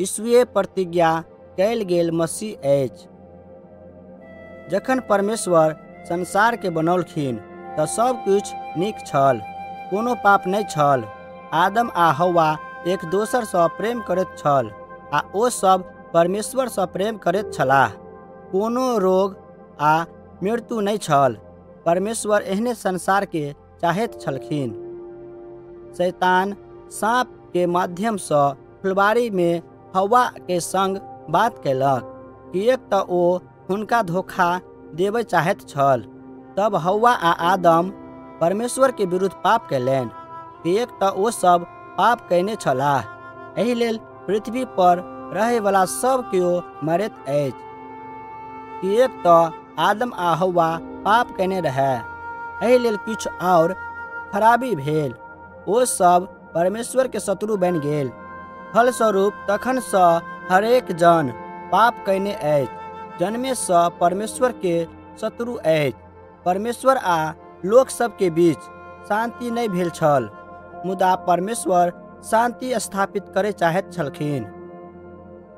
ईश्वरीय प्रतिज्ञा कयल गेल अछि। जखन परमेश्वर संसार के बनौलखिन, तऽ सब किछु नीक छल, कोनो पाप नहि छल। आदम आ हवा एक दोसर दोसरसँ प्रेम करैत छल, आ ओ सब परमेश्वरसँ प्रेम करैत छलाह। कोनो रोग आ मृत्यु नहि छल, परमेश्वर एहने संसारके चाहैत छलखिन। शैतान साँप के माध्यमसँ फुलबारीमे हवा के संग बात कयलक किएक तऽ ओ हुनका धोखा देबय चाहैत छल। तब हवा आ आदम परमेश्वर के विरुद्ध पाप कयलनि किएक तऽ ओ सब पाप कयने छलाह। एहि लेल पृथ्वी पर रहयवला सब केओ मरैत अछि। किएक तऽ आदम आ हवा पाप कयने रहए एहि लेल किछु खराबी भेल। ओ सब परमेश्वर के शत्रु बनि गेल। फलस्वरूप तखनसँ हरेक जन पाप कयने अछि जन्मेसँ परमेश्वर के शत्रु अछि। परमेश्वर आ लोक सबके बीच शांति नहि भेल छल, मुदा परमेश्वर शांति स्थापित करय चाहैत छलखिन।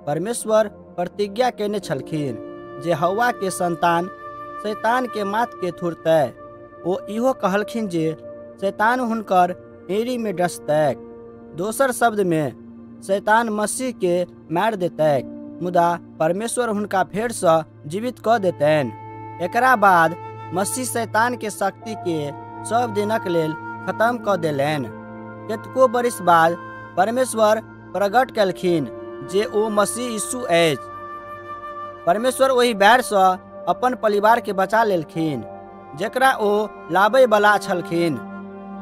परमेश्वर प्रतिज्ञा कयने छलखिन जे हवा के संतान शैतान के माथ के थुरतै। ओ इहो कहलखिन जे शैतान हुनकर एड़ी में डसतैक, दोसर शब्द में शैतान मसीह के मारि देतैक, मुदा परमेश्वर हुनका फेरसँ जीवित कऽ देतनि। एकरा बाद मसीह शैतान के शक्ति के सब दिनक लेल खत्म कऽ देलनि। कतेको बरिस बाद परमेश्वर प्रकट केलखिन जे ओ मसीह यीशु अछि। परमेश्वर ओहि बैरसँ अपन परिवार के बचा लेलखिन, जेकरा ओ लाबै बला छलखिन।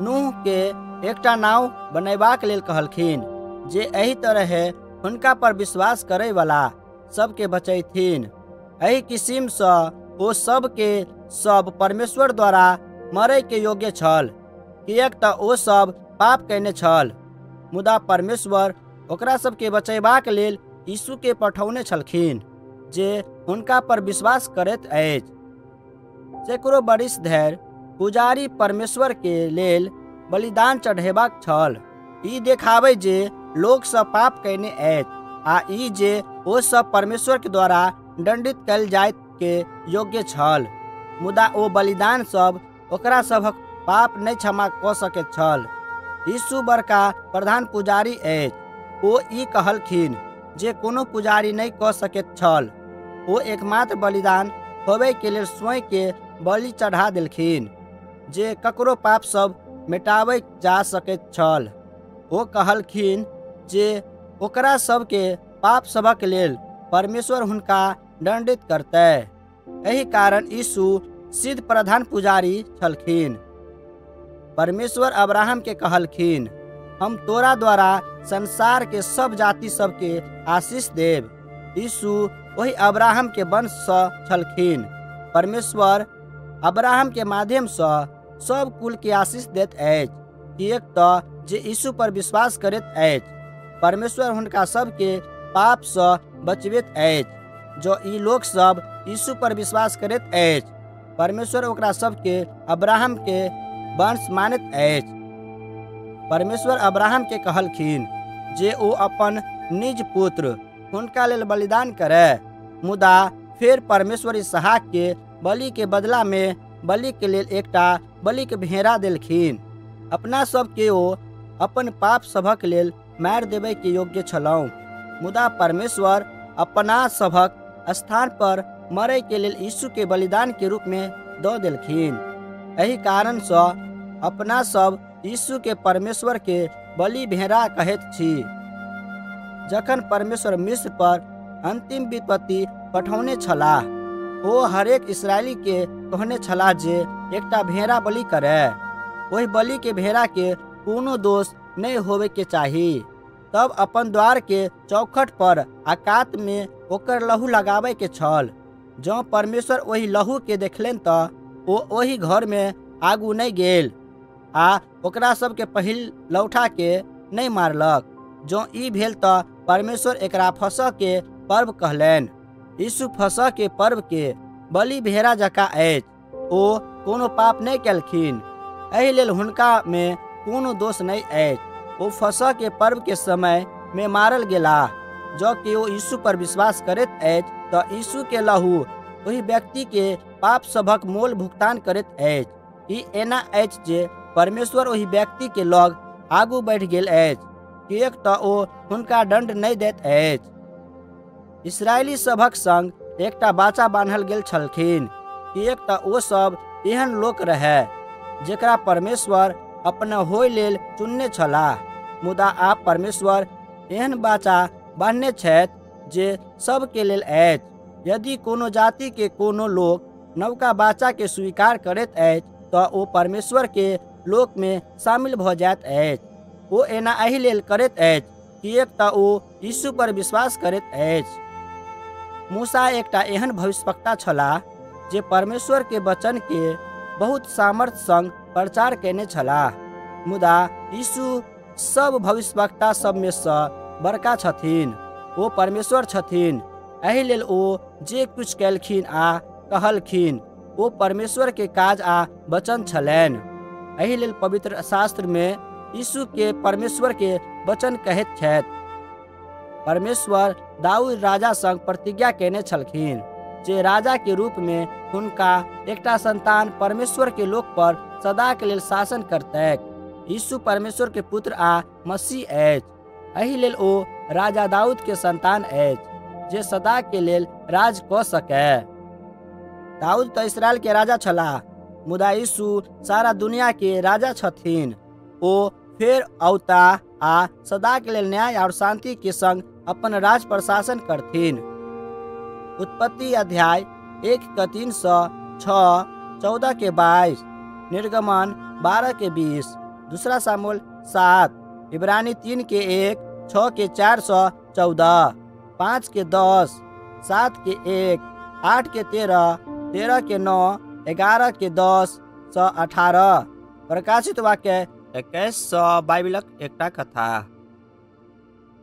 नूह के एकटा नाव बनयबाक लेल कहलखिन जे एहि तरह हुनका पर विश्वास करयवला सबके बचैथिन। एहि किसिमसँ ओ सबके सब परमेश्वर द्वारा मरय के योग्य छल, किएक ओ सब पाप कयने छल। मुदा परमेश्वर ओकरा सबके बचेबाक लेल यीशु के पठौने छलखिन, जे हुनका पर विश्वास करैत अछि। सैकड़ो बरिस धरि पुजारी परमेश्वर के लेल बलिदान चढ़ेबाक छल, ई देखाबै जे लोक सब पाप कयने अछि आ ई जे ओ सब परमेश्वर के द्वारा दंडित कयल जाइत के योग्य छल। मुदा ओ बलिदान सब ओकरा सभक पाप नहि क्षमा कऽ सकैत छल। यीशु बड़का प्रधान पुजारी अछि ओ ई कहलखिन जे कोनो पुजारी नहि कऽ सकैत छल। ओ एकमात्र बलिदान होबे के लेल स्वयं के बलि चढ़ा देलखिन, जे ककरो पाप सब मिटाबै जा सकैत छल। ओ कहलखिन जे ओकरा सबके पाप सभक लेल परमेश्वर हुनका दंडित करतै। एहि कारण यीशु सिद्ध प्रधान पुजारी छलखिन। परमेश्वर अब्राहम के कहलखिन, हम तोरा द्वारा संसार के सब जाति सबके आशीष देव यीशु वही अब्राहम के वंशसँ छलखिन। परमेश्वर अब्राहम के माध्यमसँ सब कुल के आशीष दैत अछि। किएक तऽ जे यीशु पर विश्वास करैत अछि। परमेश्वर हुनका सबके पापसँ बचबैत अछि, जो ई लोक सब यीशु पर विश्वास करैत अछि। परमेश्वर ओकरा सबके अब्राहम के वंश मानैत अछि। परमेश्वर अब्राहम के कहलखिन जे ओ अपन निज पुत्र हुनका लेल बलिदान करे, मुदा फेर परमेश्वर इसहाक के बलि के बदला में बलि के लेल एकटा बलि के भेड़ा देलखिन। अपना सब के ओ अपन पाप सभक लेल मारि के योग्य छलहुँ। मुदा परमेश्वर अपना सभक स्थान पर मरे के लेल यीशु के बलिदान के रूप में दऽ देलखिन। एहि कारणसँ अपना सब यीशु के परमेश्वर के बलि भेड़ा कहैत छी। जखन परमेश्वर मिस्र पर अंतिम विपत्ति पठौने छलाह, ओ हरेक इसराइली के कहने छलाह जे एकटा भेड़ा बलि करे ओहि बलि के भेड़ा के कोनो दोष नहीं होवे के चाही। तब अपन द्वार के चौखट पर आकात में ओकर लहू लगाबे के छल। जँ परमेश्वर ओहि लहू के देखलनि तऽ ओ ओहि घर में आगू नहीं गेल, आ ओकरा सबके पहिल लौठा के नहीं मारलक। जँ ई भेल तऽ परमेश्वर एकरा फसह के पर्व कहलनि। यीशु फसह के पर्व के बलि भेड़ा जकाँ अछि। ओ कोनो पाप नहीं केलखिन। एहि लेल हुनका में कोनो दोष नहीं अछि। ओ के पर्व के समय में मारल गेलाह। जँ केओ यीशु पर विश्वास करैत तऽ यीशु के लहू ओहि व्यक्ति के पाप सभक मोल भुगतान करैत एना जे परमेश्वर ओहि व्यक्ति के लग आगू बढ़ि गेल अछि। किएक तऽ ओ हुनका दंड नहि दैत इसराइली सभक संग एकटा बाचा बान्हल गेल छलखिन। किएक तऽ ओ सब एहन लोक रहै जेकरा परमेश्वर अपना होय लेल चुनने छलाह, मुदा आब परमेश्वर एहन बाचा बान्हने छथि जे सबके लेल अछि। यदि कोनो जाति के कोनो लोक नवका बाचा के स्वीकार करैत अछि, तऽ ओ परमेश्वर के लोक में शामिल भऽ जाइत अछि। ओ एना एहि लेल करैत अछि, किएक तऽ ओ यीशु पर विश्वास करैत अछि। मूसा एकटा एहन भविष्यवक्ता छलाह, जे परमेश्वर के वचन के बहुत सामर्थ्य संग प्रचार केने छलाह मुदा यीशु सब भविष्यवक्ता सब में सँ बड़का छथिन, ओ परमेश्वर छथिन। एहि लेल ओ जे कुछ केलखिन आ कहलखिन, ओ परमेश्वर के काज आ वचन छलनि। एहि लेल पवित्र शास्त्र में यीशु के परमेश्वर के वचन कहैत छथि, परमेश्वर दाऊद राजा संग प्रतिज्ञा केने छलखिन। जे राजा के रूप में हुनका एकटा संतान परमेश्वर के लोक पर सदा के लेल शासन करतैक। यीशु परमेश्वर के पुत्र आ मसीह अछि। लेल ओ राजा दाऊद के संतान अछि, जे सदा के लेल राज कऽ सकै दाऊद तऽ इसराइल के राजा छलाह, मुदा यीशु सारा दुनिया के राजा छथिन। ओ फेर औता आ सदा के लेल न्याय और शांति के संग अपन राज प्रशासन करथिन। उत्पत्ति अध्याय एक का तीन सौ छ, चौदह के बाईस, निर्गमन बारह के बीस, दूसरा सामूल सात, इब्रानी तीन के एक, छ के चार सौ चौदह, पाँच के दस, सात के एक, आठ के तेरह तेरह के नौ, ग्यारह के दस, सौ अठारह। प्रकाशित वाक्य इक्कीस सौ बाइबलक एकटा कथा।